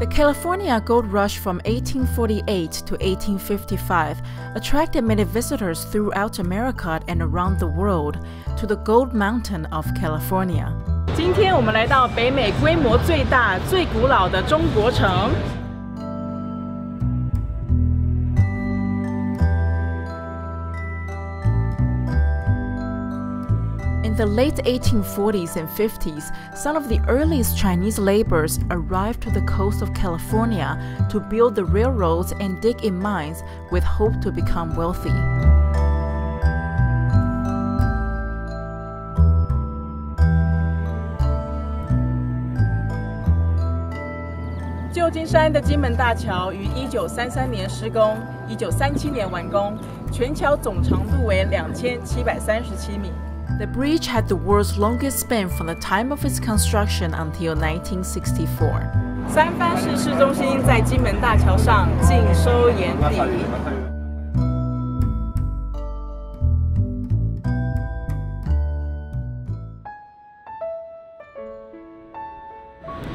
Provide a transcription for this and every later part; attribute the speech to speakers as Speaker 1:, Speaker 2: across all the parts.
Speaker 1: The California gold rush from 1848 to 1855 attracted many visitors throughout America and around the world to the Gold Mountain of California.
Speaker 2: 今天我们来到北美规模最大、最古老的中国城。
Speaker 1: In the late 1840s and 50s, some of the earliest Chinese laborers arrived to the coast of California to build the railroads and dig in mines with hope to become wealthy.
Speaker 2: 旧金山的金门大桥于1933年施工，1937年完工，全桥总长度为2737米。
Speaker 1: The bridge had the world's longest span from the time of its construction until 1964.
Speaker 2: 三藩市市中心在金门大桥上尽收眼底。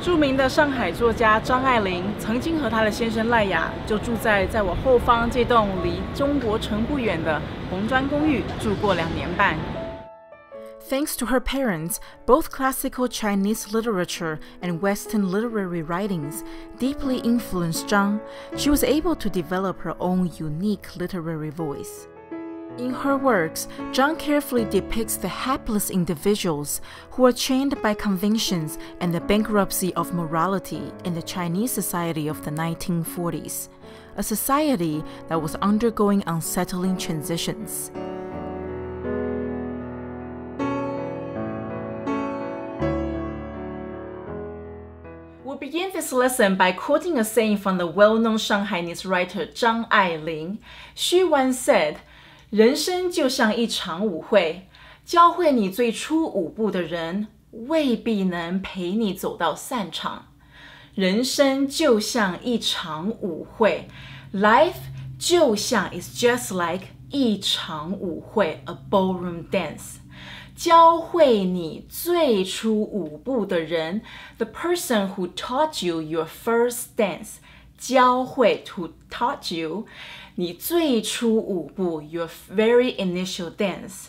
Speaker 2: 著名的上海作家张爱玲曾经和她的先生赖雅就住在在我后方这栋离中国城不远的红砖公寓住过两年半。
Speaker 1: Thanks to her parents, both classical Chinese literature and Western literary writings deeply influenced Zhang. She was able to develop her own unique literary voice. In her works, Zhang carefully depicts the hapless individuals who are chained by conventions and the bankruptcy of morality in the Chinese society of the 1940s, a society that was undergoing unsettling transitions.
Speaker 2: We'll begin this lesson by quoting a saying from the well-known Shanghainese writer Zhang Ailing. She once said, 人生就像一场舞会，教会你最初舞步的人，未必能陪你走到散场。人生就像一场舞会，Life 就像 is just like 一场舞会，a ballroom dance。 教会你最初舞步的人，the person who taught you your first dance，教会 to taught you 你最初舞步 your very initial dance，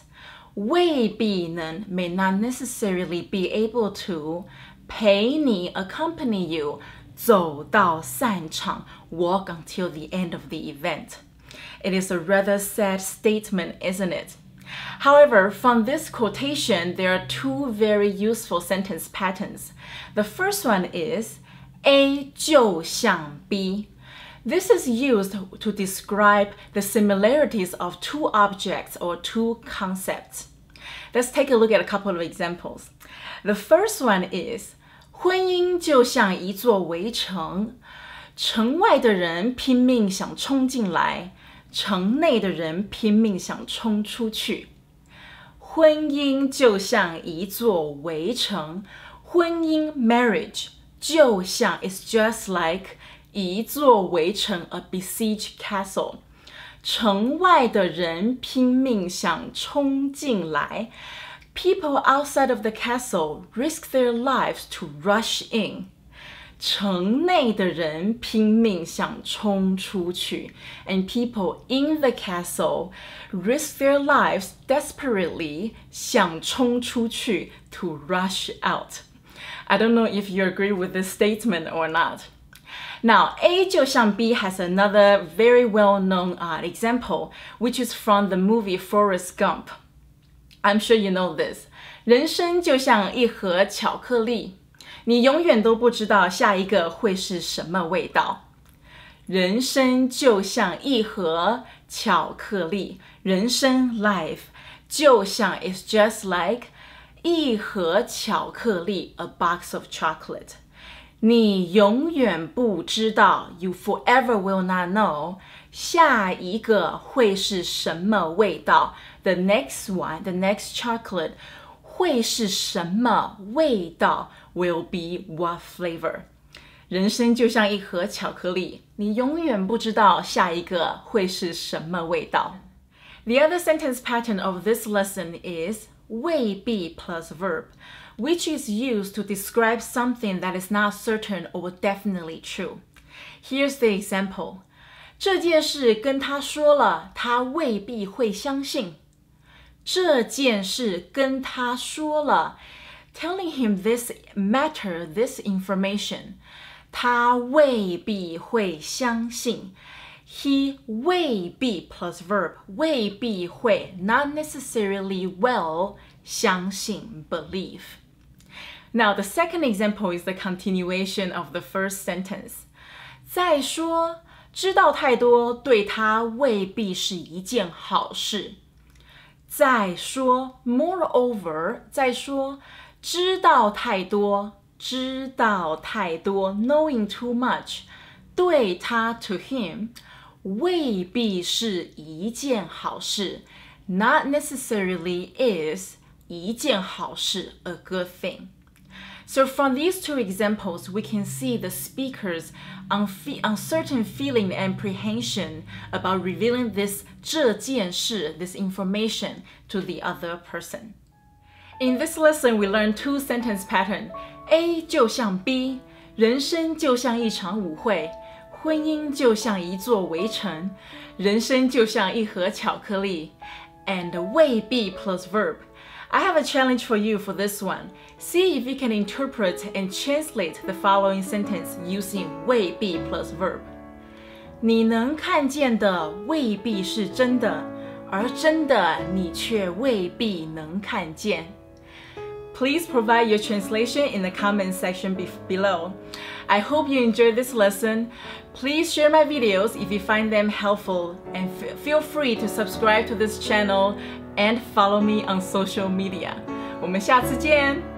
Speaker 2: 未必能 may not necessarily be able to 陪你 accompany you 走到散场 walk until the end of the event. It is a rather sad statement, isn't it? However, from this quotation, there are two very useful sentence patterns. The first one is A 就像 B. This is used to describe the similarities of two objects or two concepts. Let's take a look at a couple of examples. The first one is 婚姻就像一座围城，城外的人拼命想冲进来。 城内的人拼命想冲出去。婚姻就像一座围城，婚姻 marriage 就像 it's just like 一座围城 a besieged castle。城外的人拼命想冲进来，people outside of the castle risk their lives to rush in。城内的人拼命想冲出去，and people in the castle risk their lives desperately 想冲出去 to rush out. I don't know if you agree with this statement or not. Now, A 就像 B has another very well-known uh, example, which is from the movie Forrest Gump. I'm sure you know this. 人生就像一盒巧克力。 你永远都不知道下一个会是什么味道。人生就像一盒巧克力，人生 life 就像 it's just like 一盒巧克力，a box of chocolate。你永远不知道，you forever will not know 下一个会是什么味道。The next one, the next chocolate 会是什么味道？will be what flavor。人生就像一盒巧克力，你永远不知道下一个会是什么味道。The other sentence pattern of this lesson is 未必 plus verb。 which is used to describe something that is not certain or definitely true. Here's the example. 这件事跟他说了，他未必会相信。 这件事跟他说了，telling him this matter, this information，他未必会相信。He 未必 plus verb 未必会 not necessarily will 相信 believe. Now the second example is the continuation of the first sentence. 再说，知道太多对他未必是一件好事。 再说，moreover，再说，知道太多，知道太多，knowing too much，对他 to him 未必是一件好事，not necessarily is 一件好事 a good thing. So from these two examples, we can see the speaker's uncertain feeling and apprehension about revealing this 这件事, this information to the other person. In this lesson, we learned two sentence pattern. A 就像 B，人生就像一场舞会，婚姻就像一座围城，人生就像一盒巧克力。And 未必 plus verb. I have a challenge for you for this one. See if you can interpret and translate the following sentence using 未必 plus verb. 你能看见的未必是真的，而真的你却未必能看见。 Please provide your translation in the comment section be below. I hope you enjoyed this lesson. Please share my videos if you find them helpful and feel free to subscribe to this channel and follow me on social media. 我们下次见。